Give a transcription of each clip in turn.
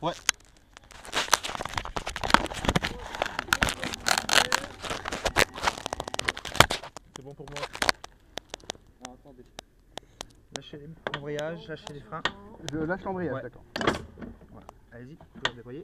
Ouais. C'est bon pour moi. attendez. Lâchez les embrayages, lâchez les freins. Je lâche l'embrayage, Ouais. d'accord. Voilà. Allez-y, toujours déployer.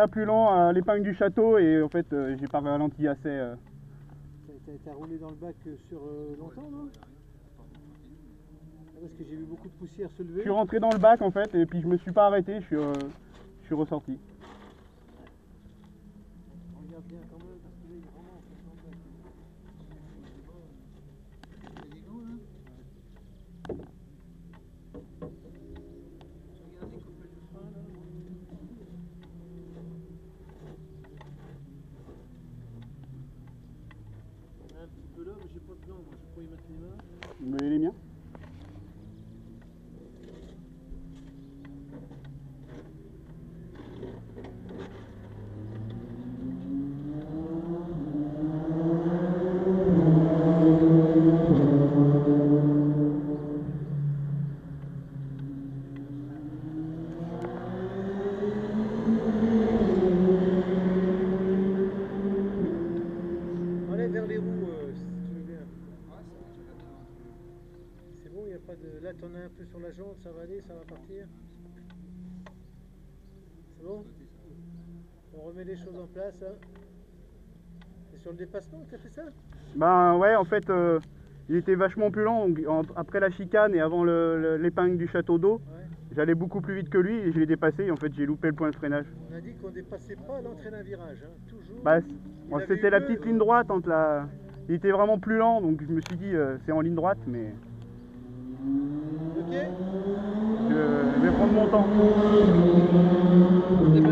Gars plus lent à l'épingle du château et en fait euh, j'ai pas ralenti assez. euh. T'as- t'as roulé dans le bac euh, sur euh, longtemps, non? Ah, Parce que j'ai vu beaucoup de poussière se Je lever. suis rentré dans le bac en fait et puis je me suis pas arrêté, je suis, euh, je suis ressorti. Regarde bien quand même, parce que là, il est vraiment en fait dans le bac. Tu regardes les couplages de frein, là Il y en a un petit peu là, mais j'ai pas de gants, moi, je pourrais y mettre les mains. Vous voyez les miens Enlève vers les roues, euh, si tu veux bien. C'est bon, il n'y a pas de. Là, t'en as un peu sur la jante, ça va aller, ça va partir. C'est bon On remet les choses en place. Hein. C'est sur le dépassement que tu as fait ça Ben ouais, en fait, euh, il était vachement plus lent. après la chicane et avant le- le- l'épingle du château d'eau, Ouais. j'allais beaucoup plus vite que lui et je l'ai dépassé et en fait j'ai loupé le point de freinage. On a dit qu'on dépassait pas l'entrée d'un virage. Hein. Toujours. Bah, c'était la petite hein. ligne droite entre la... Il était vraiment plus lent donc je me suis dit euh, c'est en ligne droite mais Ok je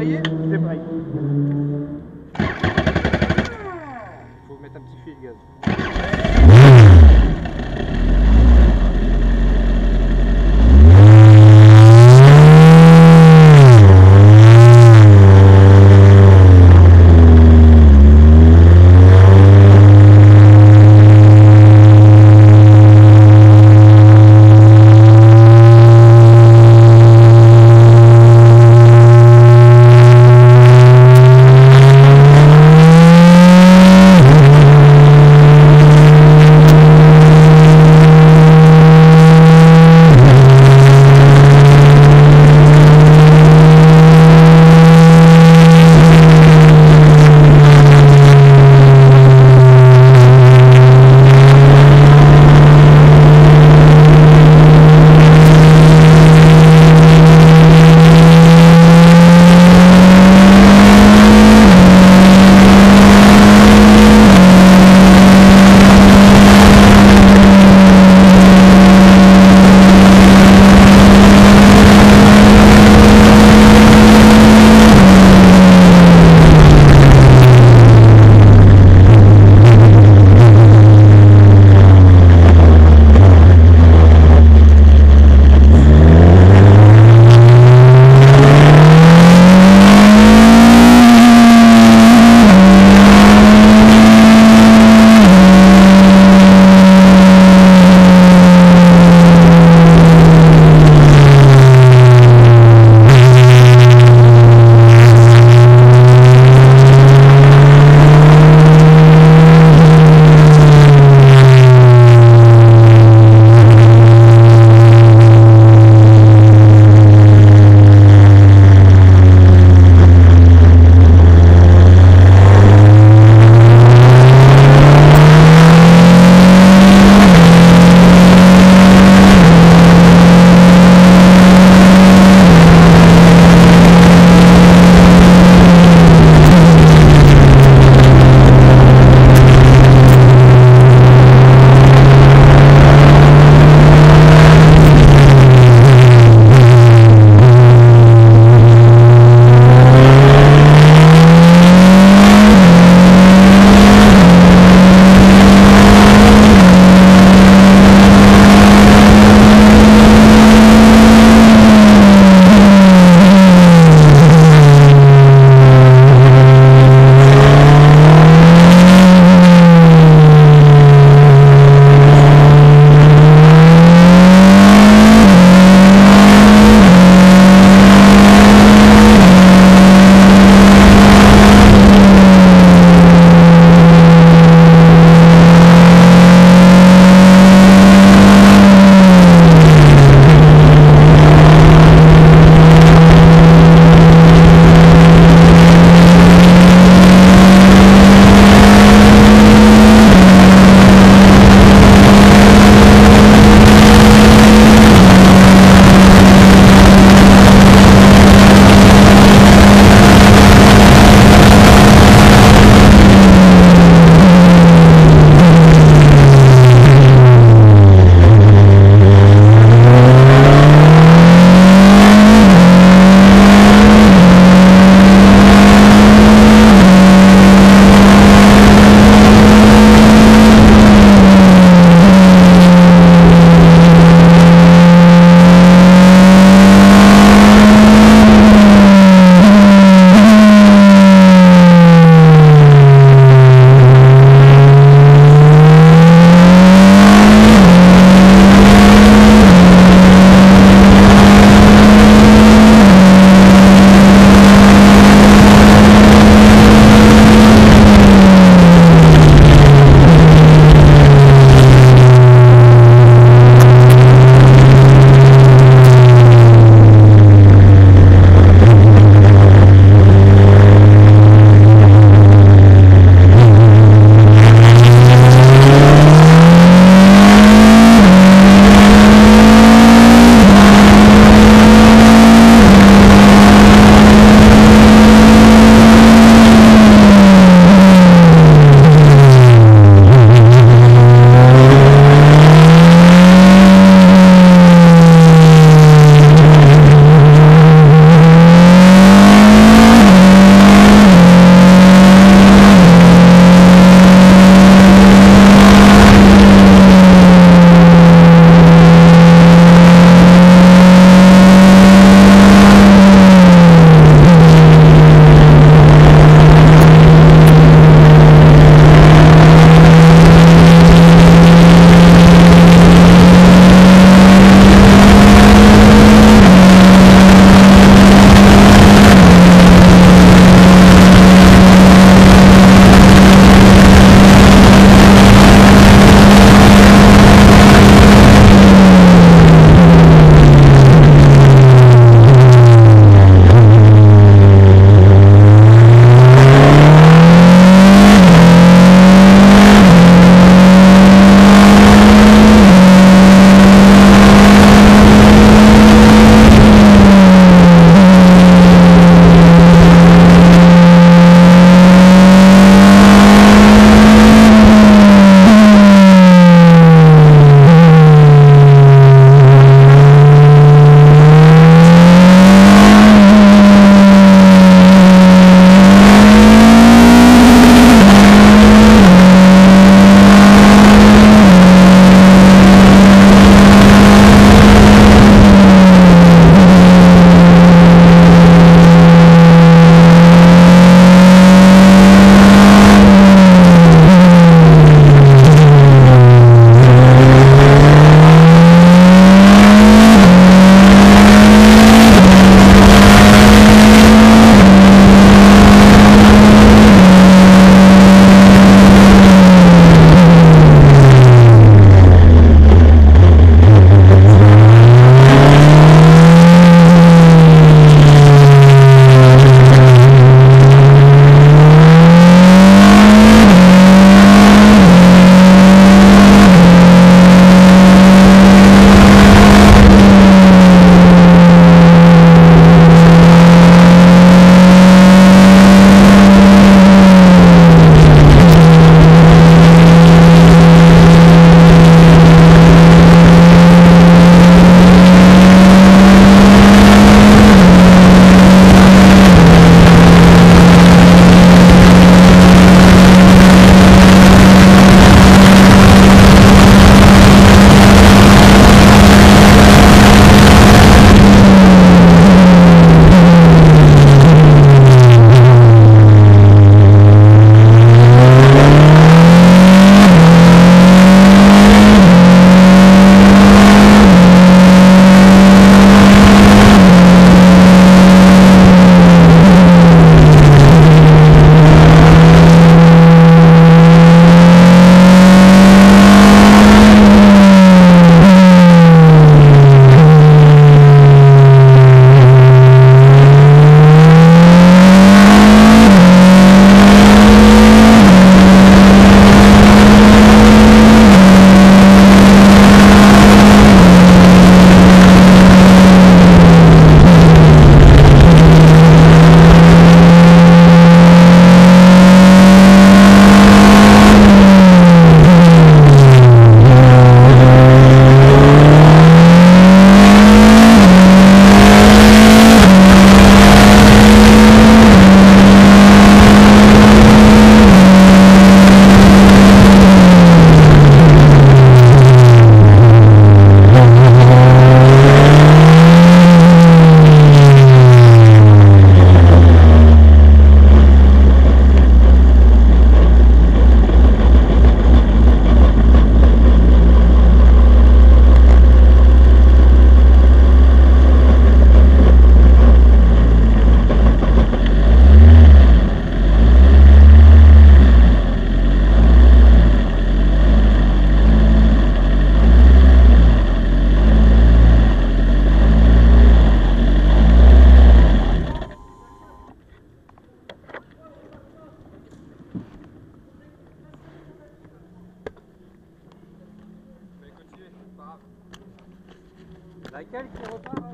lequel qui repart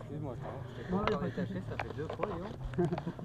Excuse-moi, je t'en- je t'ai pas encore détaché, ça fait deux fois, Léon.